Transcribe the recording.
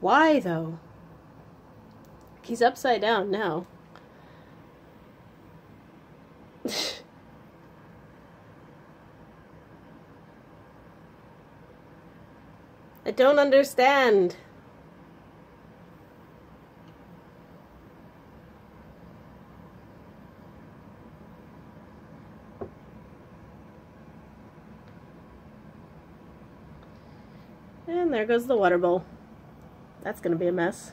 Why, though? He's upside down now. I don't understand. And there goes the water bowl. That's going to be a mess.